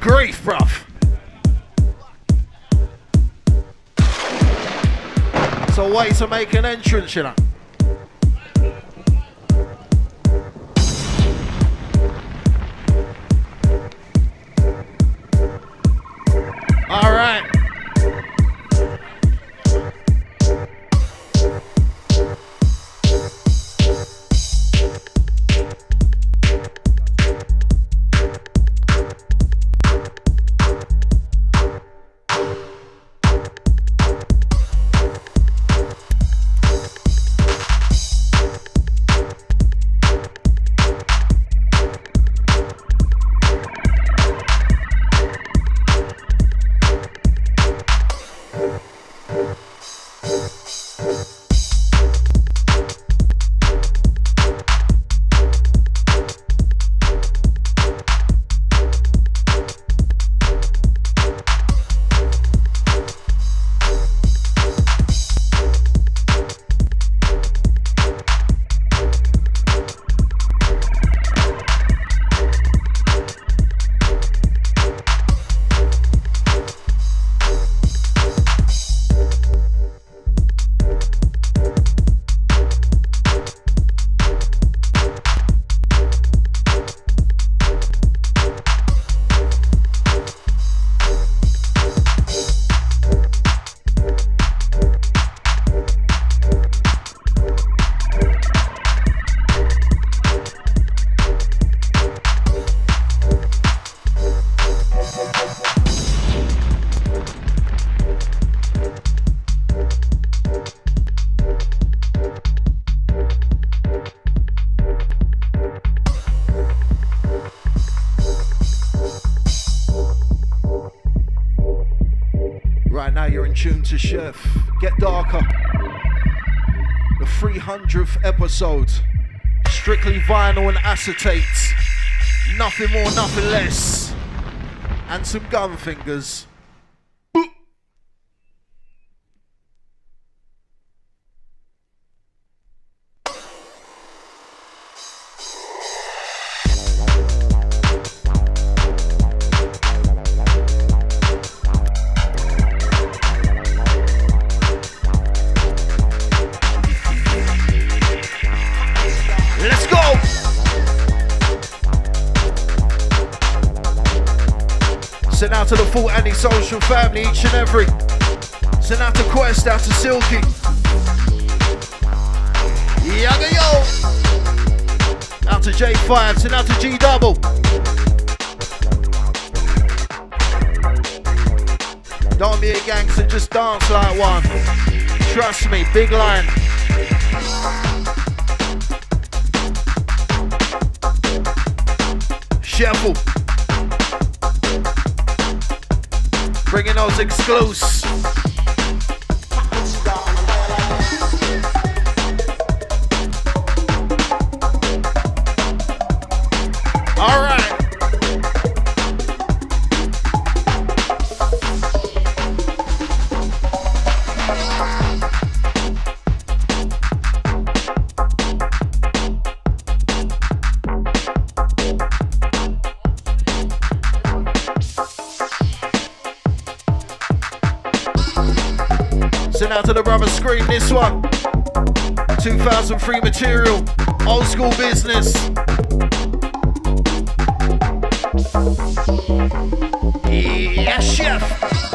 Grief, bruv. It's a way to make an entrance, you know. Tune to Chef. Get darker. The 300th episode. Strictly vinyl and acetate. Nothing more, nothing less. And some gun fingers. Let's go! Send out to the full anti-social family, each and every. Send out to Quest, out to Silkie. Yaga yo! Out to J5, send out to G Double. Don't be a gangster, just dance like one. Trust me, big line. Shuffle. Bringing those exclusives. Out to the brother Skream this one. 2003 material. Old school business. Yes, chef.